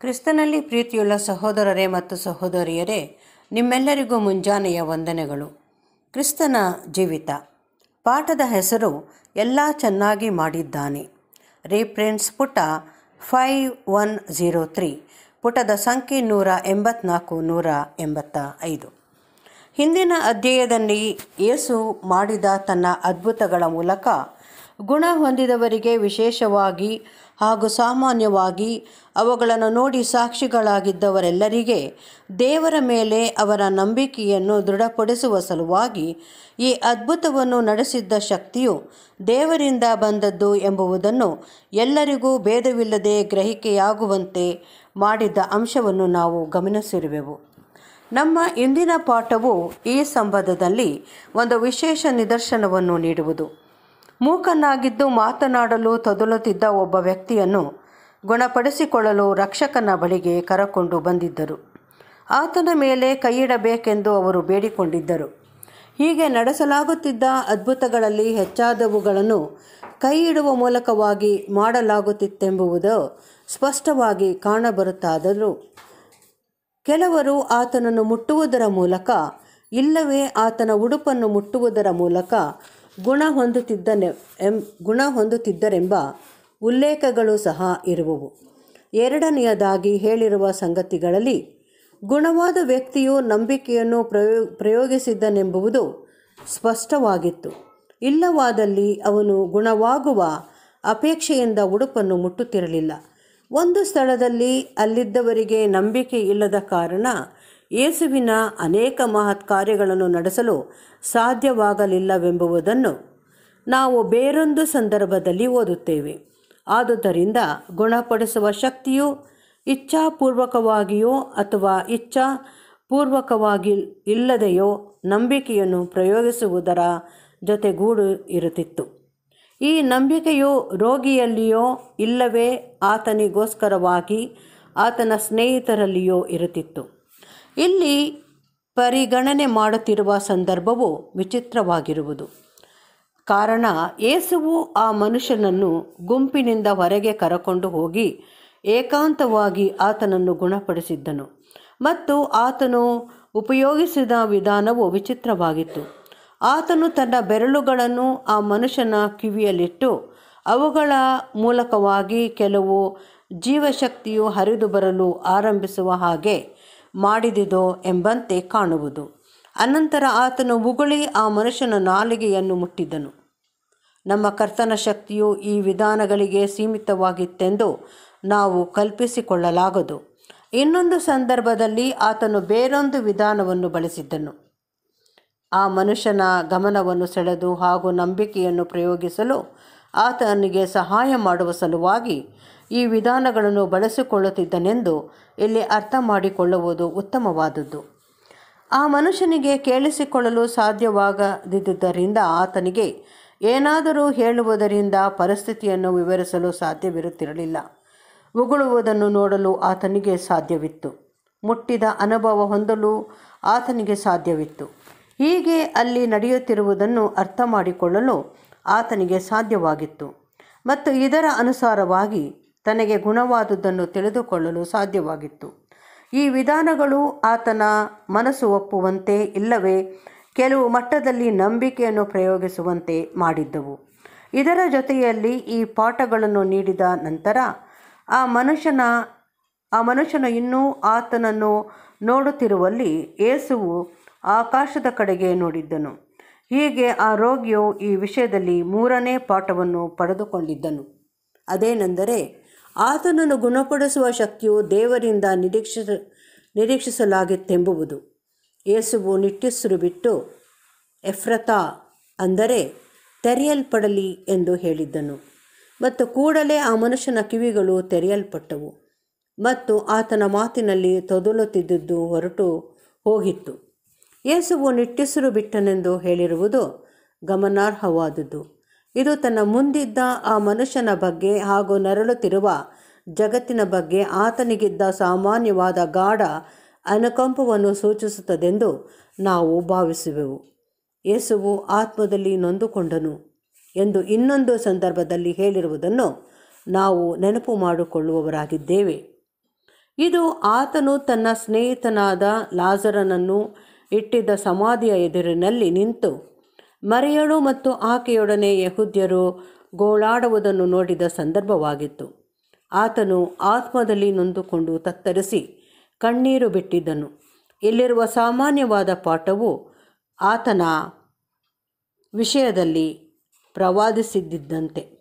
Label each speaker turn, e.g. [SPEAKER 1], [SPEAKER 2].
[SPEAKER 1] ಕ್ರಿಸ್ತನಲ್ಲಿ ಪ್ರೀತಿಯುಳ್ಳ ಸಹೋದರರೇ ಮತ್ತು ಸಹೋದರಿಯರೇ, ನಿಮ್ಮೆಲ್ಲರಿಗೂ ಮುಂಜಾನೆಯ ವಂದನೆಗಳು. ಕ್ರಿಸ್ತನ ಜೀವಿತ. ಪಾಠದ ಹೆಸರು, ಎಲ್ಲ ಚೆನ್ನಾಗಿ ಮಾಡಿದ್ದಾನೆ. ರೀಪ್ರಿನ್ಸ್ ಪುಟ ಫೈವ್ ಒನ್ ಝೀರೋ ತ್ರೀ, ಪುಟದ ಸಂಖ್ಯೆ ನೂರ ಎಂಬತ್ನಾಲ್ಕು, ನೂರ ಎಂಬತ್ತ ಐದು ಹಿಂದಿನ ಅಧ್ಯಾಯದಲ್ಲಿ ಯೇಸು ಮಾಡಿದ ತನ್ನ ಅದ್ಭುತಗಳ ಮೂಲಕ ಗುಣ ಹೊಂದಿದವರಿಗೆ ವಿಶೇಷವಾಗಿ ಹಾಗೂ ಸಾಮಾನ್ಯವಾಗಿ ಅವುಗಳನ್ನು ನೋಡಿ ಸಾಕ್ಷಿಗಳಾಗಿದ್ದವರೆಲ್ಲರಿಗೆ ದೇವರ ಮೇಲೆ ಅವರ ನಂಬಿಕೆಯನ್ನು ದೃಢಪಡಿಸುವ ಸಲುವಾಗಿ ಈ ಅದ್ಭುತವನ್ನು ನಡೆಸಿದ್ದ ಶಕ್ತಿಯು ದೇವರಿಂದ ಬಂದದ್ದು ಎಂಬುದನ್ನು ಎಲ್ಲರಿಗೂ ಭೇದವಿಲ್ಲದೆ ಗ್ರಹಿಕೆಯಾಗುವಂತೆ ಮಾಡಿದ್ದ ಅಂಶವನ್ನು ನಾವು ಗಮನಿಸಿರುವೆವು. ನಮ್ಮ ಇಂದಿನ ಪಾಠವು ಈ ಸಂಬಂಧದಲ್ಲಿ ಒಂದು ವಿಶೇಷ ನಿದರ್ಶನವನ್ನು ನೀಡುವುದು. ಮೂಕನಾಗಿದ್ದು ಮಾತನಾಡಲು ತೊದಲುತ್ತಿದ್ದ ಒಬ್ಬ ವ್ಯಕ್ತಿಯನ್ನು ಗುಣಪಡಿಸಿಕೊಳ್ಳಲು ರಕ್ಷಕನ ಬಳಿಗೆ ಕರಕೊಂಡು ಬಂದಿದ್ದರು. ಆತನ ಮೇಲೆ ಕೈಯಿಡಬೇಕೆಂದು ಅವರು ಬೇಡಿಕೊಂಡಿದ್ದರು. ಹೀಗೆ ನಡೆಸಲಾಗುತ್ತಿದ್ದ ಅದ್ಭುತಗಳಲ್ಲಿ ಹೆಚ್ಚಾದವುಗಳನ್ನು ಕೈಯಿಡುವ ಮೂಲಕವಾಗಿ ಮಾಡಲಾಗುತ್ತಿತ್ತೆಂಬುದು ಸ್ಪಷ್ಟವಾಗಿ ಕಾಣಬರುತ್ತಾದರೂ, ಕೆಲವರು ಆತನನ್ನು ಮುಟ್ಟುವುದರ ಮೂಲಕ, ಇಲ್ಲವೇ ಆತನ ಉಡುಪನ್ನು ಮುಟ್ಟುವುದರ ಮೂಲಕ ಗುಣ ಹೊಂದುತ್ತಿದ್ದನೆ ಎಂ, ಗುಣ ಹೊಂದುತ್ತಿದ್ದರೆಂಬ ಉಲ್ಲೇಖಗಳು ಸಹ ಇರುವವು. ಎರಡನೆಯದಾಗಿ ಹೇಳಿರುವ ಸಂಗತಿಗಳಲ್ಲಿ, ಗುಣವಾದ ವ್ಯಕ್ತಿಯು ನಂಬಿಕೆಯನ್ನು ಪ್ರಯೋ ಪ್ರಯೋಗಿಸಿದ್ದನೆಂಬುದು ಸ್ಪಷ್ಟವಾಗಿತ್ತು. ಇಲ್ಲವಾದಲ್ಲಿ ಅವನು ಗುಣವಾಗುವ ಅಪೇಕ್ಷೆಯಿಂದ ಉಡುಪನ್ನು ಮುಟ್ಟುತ್ತಿರಲಿಲ್ಲ. ಒಂದು ಸ್ಥಳದಲ್ಲಿ ಅಲ್ಲಿದ್ದವರಿಗೆ ನಂಬಿಕೆ ಇಲ್ಲದ ಕಾರಣ ಯೇಸುವಿನ ಅನೇಕ ಮಹತ್ ಕಾರ್ಯಗಳನ್ನು ನಡೆಸಲು ಸಾಧ್ಯವಾಗಲಿಲ್ಲವೆಂಬುದನ್ನು ನಾವು ಬೇರೊಂದು ಸಂದರ್ಭದಲ್ಲಿ ಓದುತ್ತೇವೆ. ಆದುದರಿಂದ ಗುಣಪಡಿಸುವ ಶಕ್ತಿಯು ಇಚ್ಛಾಪೂರ್ವಕವಾಗಿಯೋ ಅಥವಾ ಇಚ್ಛಾ ಪೂರ್ವಕವಾಗಿ ಇಲ್ಲದೆಯೋ ನಂಬಿಕೆಯನ್ನು ಪ್ರಯೋಗಿಸುವುದರ ಜೊತೆಗೂಡು ಇರುತ್ತಿತ್ತು. ಈ ನಂಬಿಕೆಯು ರೋಗಿಯಲ್ಲಿಯೋ ಇಲ್ಲವೇ ಆತನಿಗೋಸ್ಕರವಾಗಿ ಆತನ ಸ್ನೇಹಿತರಲ್ಲಿಯೋ ಇರುತ್ತಿತ್ತು. ಇಲ್ಲಿ ಪರಿಗಣನೆ ಮಾಡುತ್ತಿರುವ ಸಂದರ್ಭವು ವಿಚಿತ್ರವಾಗಿರುವುದು. ಕಾರಣ, ಏಸುವು ಆ ಮನುಷ್ಯನನ್ನು ಗುಂಪಿನಿಂದ ಹೊರಗೆ ಕರಕೊಂಡು ಹೋಗಿ ಏಕಾಂತವಾಗಿ ಆತನನ್ನು ಗುಣಪಡಿಸಿದ್ದನು ಮತ್ತು ಆತನು ಉಪಯೋಗಿಸಿದ ವಿಧಾನವು ವಿಚಿತ್ರವಾಗಿತ್ತು. ಆತನು ತನ್ನ ಬೆರಳುಗಳನ್ನು ಆ ಮನುಷ್ಯನ ಕಿವಿಯಲ್ಲಿಟ್ಟು ಅವುಗಳ ಮೂಲಕವಾಗಿ ಕೆಲವು ಜೀವಶಕ್ತಿಯು ಹರಿದು ಬರಲು ಆರಂಭಿಸುವ ಹಾಗೆ ಮಾಡಿದಿದೋ ಎಂಬಂತೆ ಕಾಣುವುದು. ಅನಂತರ ಆತನು ಉಗುಳಿ ಆ ಮನುಷ್ಯನ ನಾಲಿಗೆಯನ್ನು ಮುಟ್ಟಿದ್ದನು ನಮ್ಮ ಕರ್ತನ ಶಕ್ತಿಯು ಈ ವಿಧಾನಗಳಿಗೆ ಸೀಮಿತವಾಗಿತ್ತೆಂದು ನಾವು ಕಲ್ಪಿಸಿಕೊಳ್ಳಲಾಗದು. ಇನ್ನೊಂದು ಸಂದರ್ಭದಲ್ಲಿ ಆತನು ಬೇರೊಂದು ವಿಧಾನವನ್ನು ಬಳಸಿದ್ದನು. ಆ ಮನುಷ್ಯನ ಗಮನವನ್ನು ಸೆಳೆದು ಹಾಗೂ ನಂಬಿಕೆಯನ್ನು ಪ್ರಯೋಗಿಸಲು ಆತನಿಗೆ ಸಹಾಯ ಮಾಡುವ ಸಲುವಾಗಿ ಈ ವಿಧಾನಗಳನ್ನು ಬಳಸಿಕೊಳ್ಳುತ್ತಿದ್ದನೆಂದು ಇಲ್ಲಿ ಅರ್ಥ ಮಾಡಿಕೊಳ್ಳುವುದು ಉತ್ತಮವಾದದ್ದು. ಆ ಮನುಷ್ಯನಿಗೆ ಕೇಳಿಸಿಕೊಳ್ಳಲು ಸಾಧ್ಯವಾಗದಿದ್ದರಿಂದ ಆತನಿಗೆ ಏನಾದರೂ ಹೇಳುವುದರಿಂದ ಪರಿಸ್ಥಿತಿಯನ್ನು ವಿವರಿಸಲು ಸಾಧ್ಯವಿರುತ್ತಿರಲಿಲ್ಲ. ಉಗುಳುವುದನ್ನು ನೋಡಲು ಆತನಿಗೆ ಸಾಧ್ಯವಿತ್ತು. ಮುಟ್ಟಿದ ಅನುಭವ ಹೊಂದಲು ಆತನಿಗೆ ಸಾಧ್ಯವಿತ್ತು. ಹೀಗೆ ಅಲ್ಲಿ ನಡೆಯುತ್ತಿರುವುದನ್ನು ಅರ್ಥ ಮಾಡಿಕೊಳ್ಳಲು ಆತನಿಗೆ ಸಾಧ್ಯವಾಗಿತ್ತು. ಮತ್ತು ಇದರ ಅನುಸಾರವಾಗಿ ತನಗೆ ಗುಣವಾದುದನ್ನು ತಿಳಿದುಕೊಳ್ಳಲು ಸಾಧ್ಯವಾಗಿತ್ತು. ಈ ವಿಧಾನಗಳು ಆತನ ಮನಸ್ಸು ಒಪ್ಪುವಂತೆ ಇಲ್ಲವೇ ಕೆಲವು ಮಟ್ಟದಲ್ಲಿ ನಂಬಿಕೆಯನ್ನು ಪ್ರಯೋಗಿಸುವಂತೆ ಮಾಡಿದ್ದವು. ಇದರ ಜೊತೆಯಲ್ಲಿ ಈ ಪಾಠಗಳನ್ನು ನೀಡಿದ ನಂತರ ಆ ಮನುಷ್ಯನ ಆ ಮನುಷ್ಯನ ಇನ್ನೂ ಆತನನ್ನು ನೋಡುತ್ತಿರುವಲ್ಲಿ ಏಸುವು ಆಕಾಶದ ಕಡೆಗೆ ನೋಡಿದ್ದನು. ಹೀಗೆ ಆ ರೋಗಿಯು ಈ ವಿಷಯದಲ್ಲಿ ಮೂರನೇ ಪಾಠವನ್ನು ಪಡೆದುಕೊಂಡಿದ್ದನು. ಅದೇನೆಂದರೆ ಆತನನ್ನು ಗುಣಪಡಿಸುವ ಶಕ್ತಿಯು ದೇವರಿಂದ ನಿರೀಕ್ಷಿಸ ನಿರೀಕ್ಷಿಸಲಾಗಿತ್ತೆಂಬುವುದು. ಯೇಸುವು ನಿಟ್ಟುಸಿರು ಬಿಟ್ಟು, ಎಫ್ರತಾ ಅಂದರೆ ತೆರೆಯಲ್ಪಡಲಿ ಎಂದು ಹೇಳಿದ್ದನು. ಮತ್ತು ಕೂಡಲೇ ಆ ಮನುಷ್ಯನ ಕಿವಿಗಳು ತೆರೆಯಲ್ಪಟ್ಟವು. ಮತ್ತು ಆತನ ಮಾತಿನಲ್ಲಿ ತೊದಲುತ್ತಿದ್ದುದು ಹೊರಟು ಹೋಗಿತ್ತು. ಯೇಸುವು ನಿಟ್ಟುಸಿರು ಬಿಟ್ಟನೆಂದು ಹೇಳಿರುವುದು ಗಮನಾರ್ಹವಾದುದು. ಇದು ತನ್ನ ಮುಂದಿದ್ದ ಆ ಮನುಷ್ಯನ ಬಗ್ಗೆ ಹಾಗೂ ನರಳುತ್ತಿರುವ ಜಗತ್ತಿನ ಬಗ್ಗೆ ಆತನಿಗಿದ್ದ ಸಾಮಾನ್ಯವಾದ ಗಾಢ ಅನುಕಂಪವನ್ನು ಸೂಚಿಸುತ್ತದೆಂದು ನಾವು ಭಾವಿಸುವೆವು. ಯೇಸುವು ಆತ್ಮದಲ್ಲಿ ನೊಂದುಕೊಂಡನು ಎಂದು ಇನ್ನೊಂದು ಸಂದರ್ಭದಲ್ಲಿ ಹೇಳಿರುವುದನ್ನು ನಾವು ನೆನಪು ಮಾಡಿಕೊಳ್ಳುವವರಾಗಿದ್ದೇವೆ. ಇದು ಆತನು ತನ್ನ ಸ್ನೇಹಿತನಾದ ಲಾಜರನನ್ನು ಇಟ್ಟಿದ್ದ ಸಮಾಧಿಯ ಎದುರಿನಲ್ಲಿ ನಿಂತು ಮರಿಯಳು ಮತ್ತು ಆಕೆಯೊಡನೆ ಯಹುದ್ಯರು ಗೋಳಾಡುವುದನ್ನು ನೋಡಿದ ಸಂದರ್ಭವಾಗಿತ್ತು. ಆತನು ಆತ್ಮದಲ್ಲಿ ನೊಂದುಕೊಂಡು ತತ್ತರಿಸಿ ಕಣ್ಣೀರು ಬಿಟ್ಟಿದ್ದನು. ಇಲ್ಲಿರುವ ಸಾಮಾನ್ಯವಾದ ಪಾಠವು ಆತನ ವಿಷಯದಲ್ಲಿ ಪ್ರವಾದಿಸಿದ್ದಂತೆ.